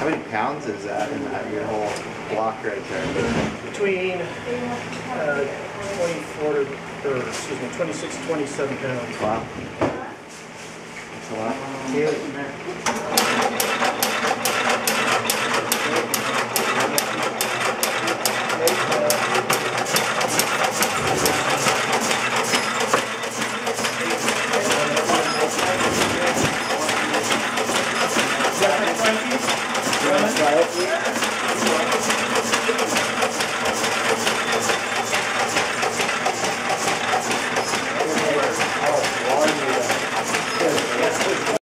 How many pounds is that in that your whole block right there? Between uh, 24 or excuse me, 26 27 pounds. Wow. That's a lot. Yeah. does that?